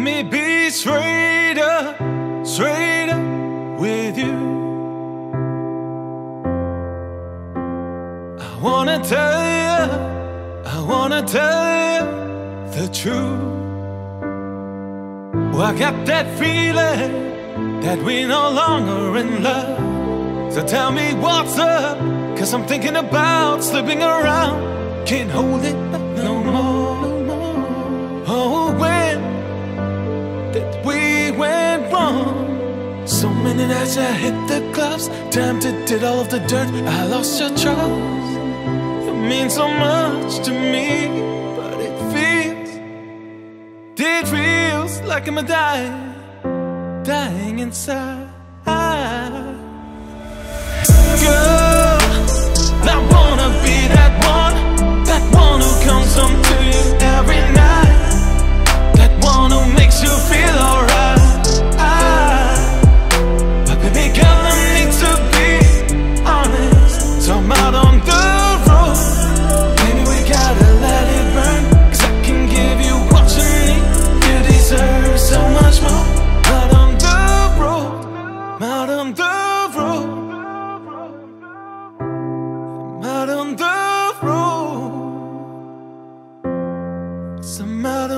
me be straight up, straight up with you. I wanna tell you, I wanna tell you the truth. Well, I got that feeling that we're no longer in love. So tell me what's up, cause I'm thinking about slipping around. Can't hold it back no many nights I hit the clubs, time to did all of the dirt. I lost your trust. It means so much to me, but it feels, it feels like I'm a dying, dying inside.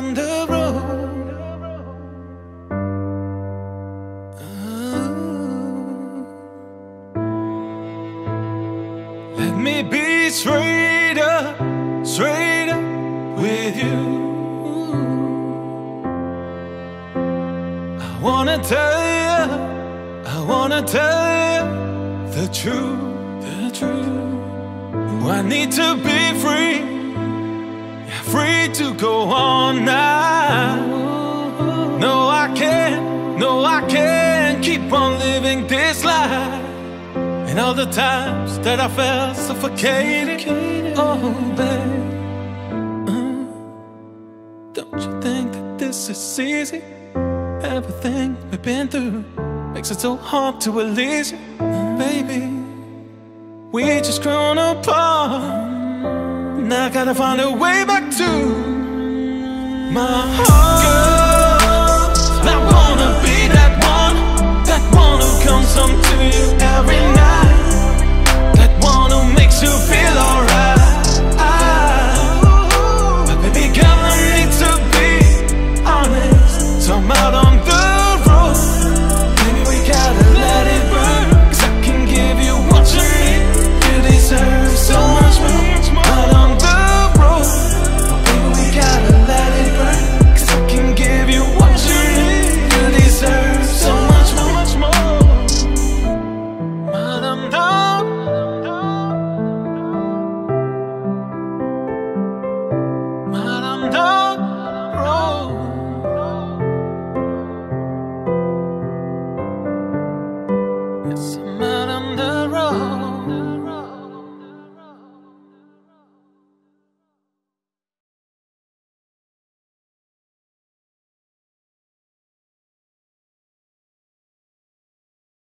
On the road. Oh. Let me be straight up, straight up with you. I wanna tell you, I wanna tell you the truth, the truth. I need to be free, free to go on now. No, I can't, no, I can't keep on living this life. And all the times that I felt suffocated, oh, babe. uh, don't you think that this is easy? Everything we've been through makes it so hard to release you, baby. We just grown apart. Now I gotta find a way back to my heart. Girl,